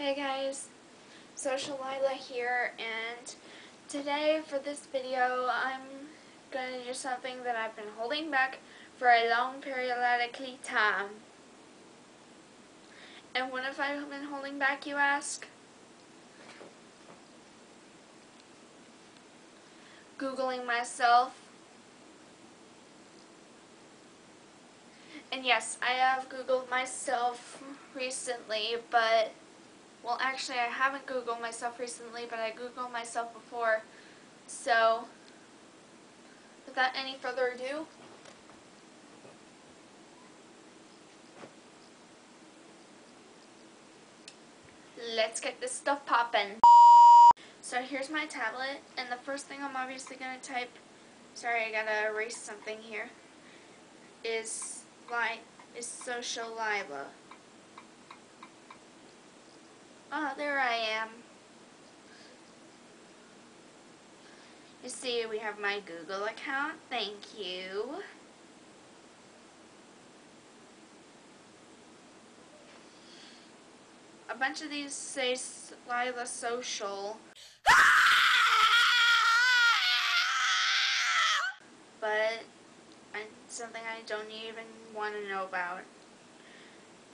Hey guys, Social Lila here, and today for this video I'm going to do something that I've been holding back for a long periodically time. And what have I been holding back, you ask? Googling myself. And yes, I have Googled myself recently, but well, actually, I haven't Googled myself recently, but I Googled myself before. So, without any further ado, let's get this stuff popping. So here's my tablet, and the first thing I'm obviously going to type, sorry, I gotta erase something here, is, like, is social Oh, there I am. You see, we have my Google account. Thank you. A bunch of these say Lila Social. but something I don't even want to know about.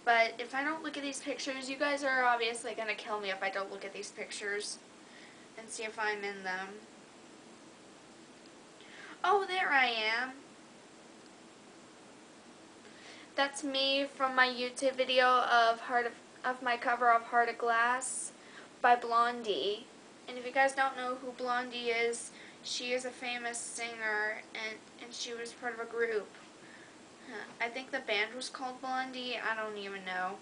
But if I don't look at these pictures, you guys are obviously going to kill me if I don't look at these pictures and see if I'm in them. Oh, there I am. That's me from my YouTube video of Heart of, of my cover of Heart of Glass by Blondie. And if you guys don't know who Blondie is, she is a famous singer and, and she was part of a group. I think the band was called Blondie. I don't even know.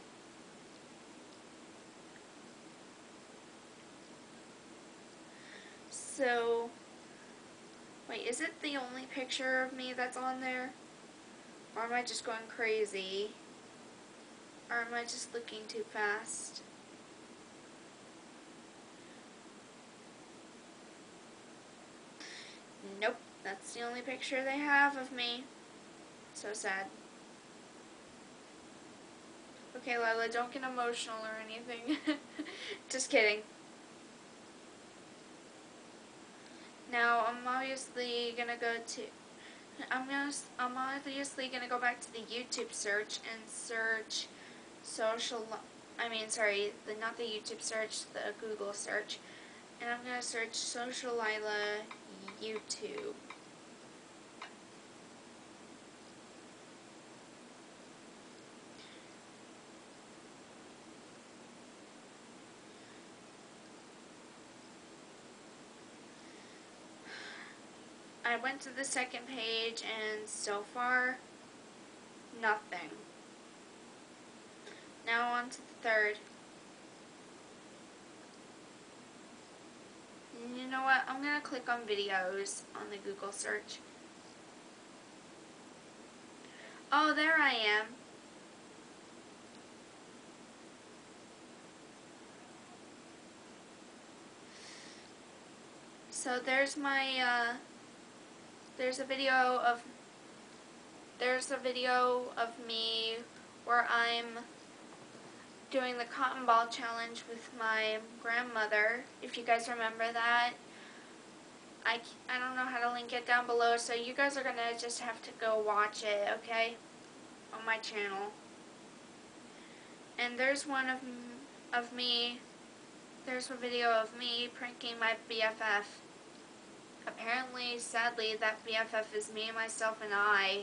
So, wait, is it the only picture of me that's on there? Or am I just going crazy? Or am I just looking too fast? Nope, that's the only picture they have of me. So sad. Okay, Lila, don't get emotional or anything. Just kidding. Now, I'm obviously gonna go to... I'm gonna, I'm obviously gonna go back to the YouTube search and search social, I mean, sorry, the, not the YouTube search, the Google search, and I'm gonna search Social Lila YouTube. I went to the second page and so far, nothing. Now on to the third. you know what? I'm going to click on videos on the Google search. Oh, there I am. So there's my uh, there's a video of there's a video of me where I'm doing the cotton ball challenge with my grandmother, if you guys remember that. I, I don't know how to link it down below, so you guys are going to just have to go watch it, okay, on my channel. And there's one of, of me, there's a video of me pranking my BFF. Apparently, sadly, that BFF is me, myself, and I.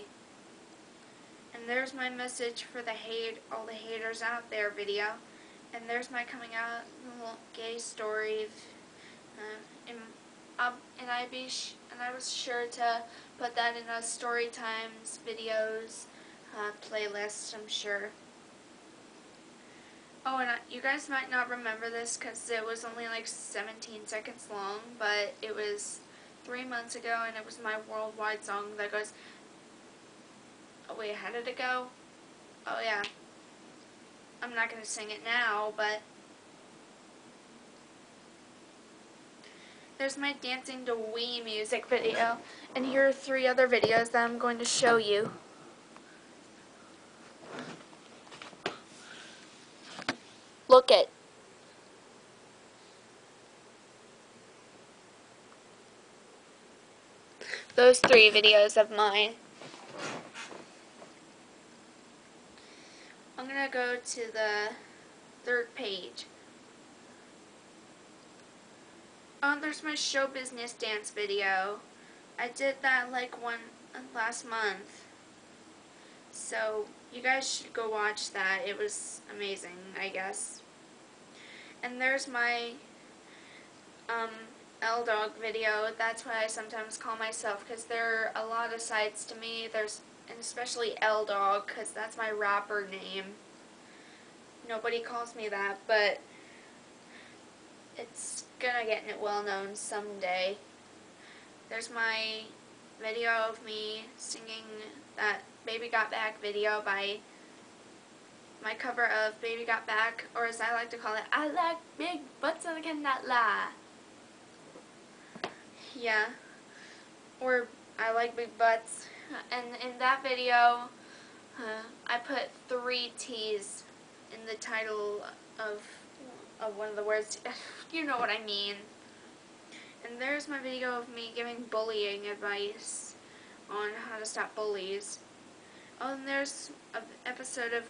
And there's my message for the hate, all the haters out there video. And there's my coming out gay story. Uh, and, um, and I be and I was sure to put that in a story times videos uh, playlist. I'm sure. Oh, and I, you guys might not remember this because it was only like 17 seconds long, but it was three months ago, and it was my worldwide song that goes, oh wait, how did it go? Oh yeah, I'm not going to sing it now, but there's my Dancing to Wii music video, and here are three other videos that I'm going to show you. Look it. Those three videos of mine. I'm going to go to the third page. Oh, there's my show business dance video. I did that like one last month. So, you guys should go watch that. It was amazing, I guess. And there's my um, L-Dog video. That's why I sometimes call myself, because there are a lot of sides to me. There's, and especially L-Dog, because that's my rapper name. Nobody calls me that, but it's gonna get well known someday. There's my video of me singing that Baby Got Back video by my cover of Baby Got Back, or as I like to call it, I like big butts and I cannot lie. Yeah. Or I like big butts. And in that video, uh, I put three T's in the title of, of one of the words. you know what I mean. And there's my video of me giving bullying advice on how to stop bullies. Oh, and there's an episode of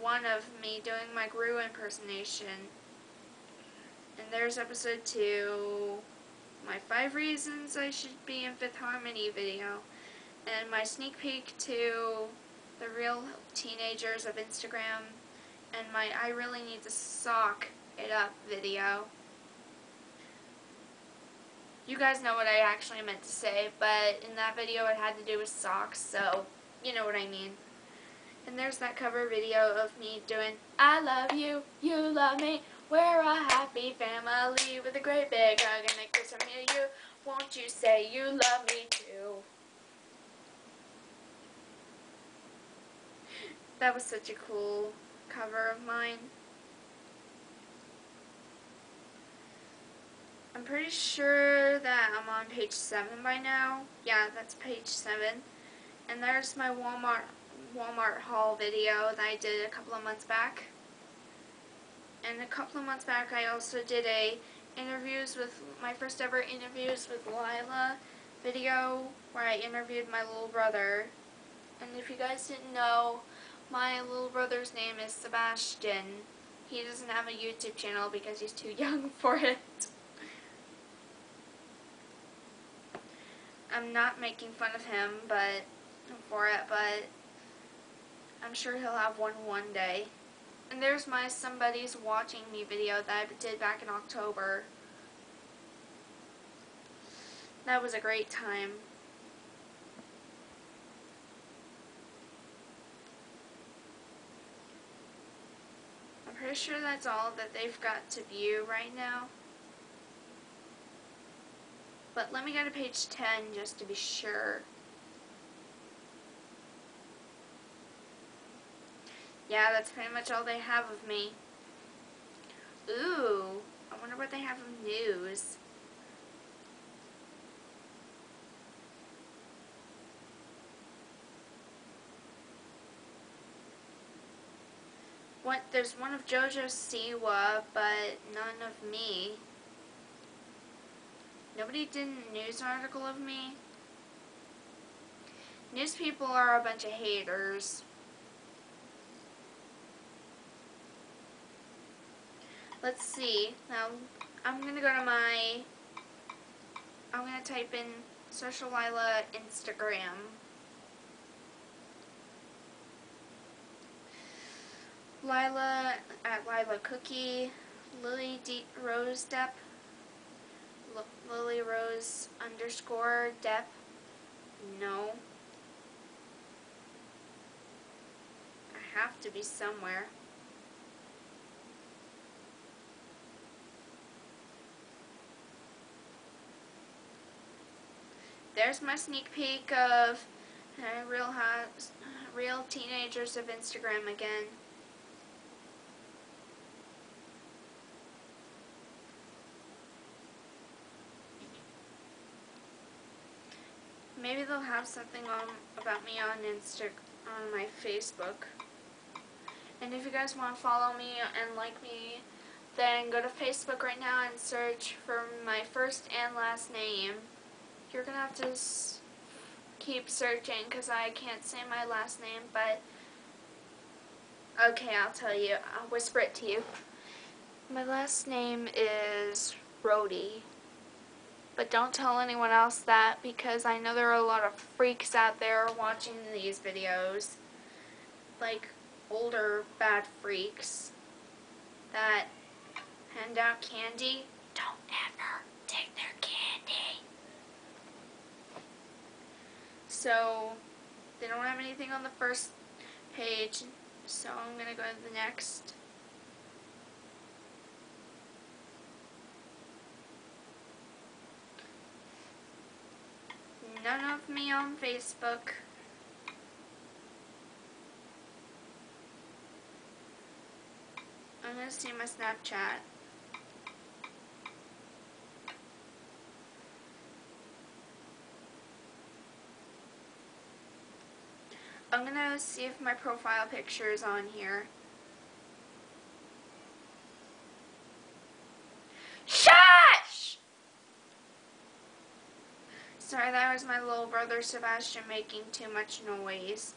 one of me doing my Gru impersonation. And there's episode two, my five reasons I should be in Fifth Harmony video. And my sneak peek to the real teenagers of Instagram. And my I really need to sock it up video. You guys know what I actually meant to say, but in that video it had to do with socks, so you know what I mean. And there's that cover video of me doing I love you, you love me, we're a happy family with a great big hug and a kiss from me to you. Won't you say you love me too? That was such a cool cover of mine. I'm pretty sure that I'm on page 7 by now. Yeah, that's page 7. And there's my Walmart Walmart haul video that I did a couple of months back. And a couple of months back I also did a interviews with my first ever interviews with Lila video where I interviewed my little brother. And if you guys didn't know, my little brother's name is Sebastian. He doesn't have a YouTube channel because he's too young for it. I'm not making fun of him, but for it, but I'm sure he'll have one one day. And there's my Somebody's Watching Me video that I did back in October. That was a great time. I'm pretty sure that's all that they've got to view right now. But let me go to page 10 just to be sure. Yeah, that's pretty much all they have of me. Ooh, I wonder what they have of news. What, there's one of Jojo Siwa, but none of me. Nobody did a news article of me. News people are a bunch of haters. Let's see. Now, I'm going to go to my, I'm going to type in Social Lila Instagram. Lila at Lila Cookie, Lily D Rose Depp, Lily Rose underscore Depp, no. I have to be somewhere. There's my sneak peek of uh, real hot, real teenagers of Instagram again. Maybe they'll have something on about me on Insta on my Facebook. And if you guys want to follow me and like me, then go to Facebook right now and search for my first and last name. You're gonna have to keep searching because I can't say my last name, but okay, I'll tell you. I'll whisper it to you. My last name is Rody. But don't tell anyone else that because I know there are a lot of freaks out there watching these videos. Like older bad freaks that hand out candy. Don't ever take their candy. So they don't have anything on the first page, so I'm going to go to the next. None of me on Facebook. I'm going to see my Snapchat. I'm going to see if my profile picture is on here. Shush! Sorry, that was my little brother Sebastian making too much noise.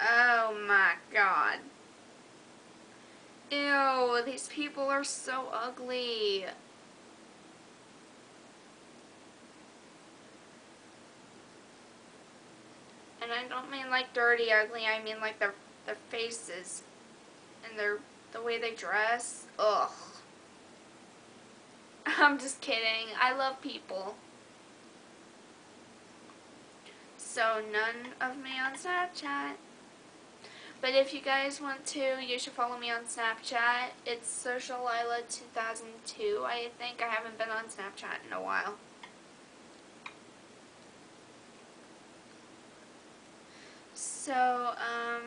Oh my god. Ew, these people are so ugly. And I don't mean like dirty ugly, I mean like their their faces and their the way they dress. Ugh. I'm just kidding. I love people. So none of me on Snapchat. But if you guys want to, you should follow me on Snapchat. It's Social Lila 2002, I think. I haven't been on Snapchat in a while. So, um,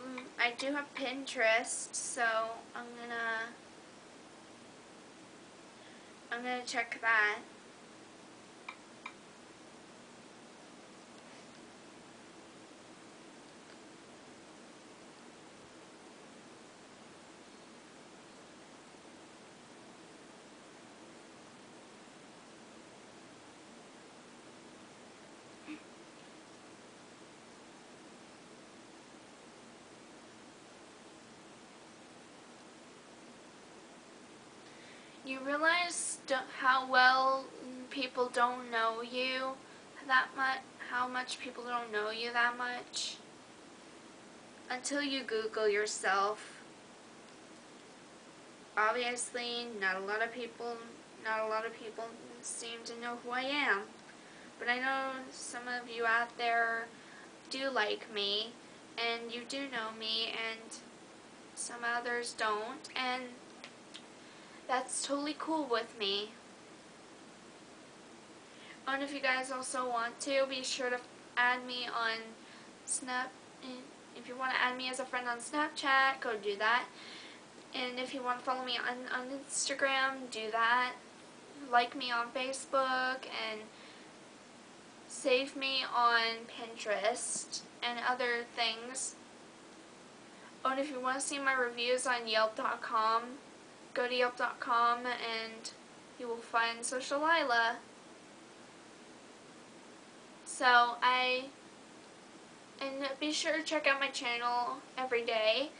mm, I do have Pinterest, so I'm gonna, I'm gonna check that. You realize how well people don't know you that much, how much people don't know you that much until you Google yourself. Obviously, not a lot of people, not a lot of people seem to know who I am. But I know some of you out there do like me, and you do know me, and some others don't, and that's totally cool with me. And if you guys also want to, be sure to add me on Snap. If you want to add me as a friend on Snapchat, go do that. And if you want to follow me on, on Instagram, do that. Like me on Facebook and save me on Pinterest and other things. Oh, and if you want to see my reviews on Yelp.com, go to Yelp.com and you will find Social Lila. So I, and be sure to check out my channel every day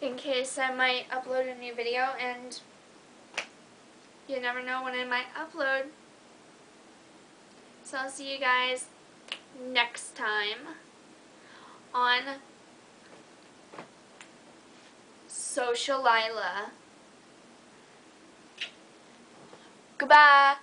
in case I might upload a new video and you never know when I might upload. So I'll see you guys next time on Social Lila. Goodbye.